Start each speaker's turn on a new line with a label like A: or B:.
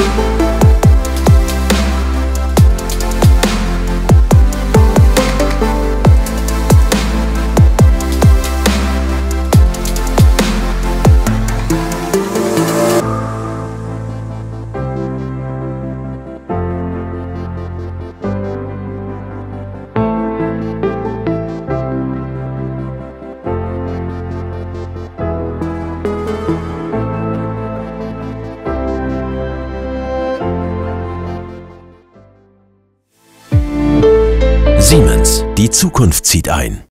A: you. Siemens, die Zukunft zieht ein.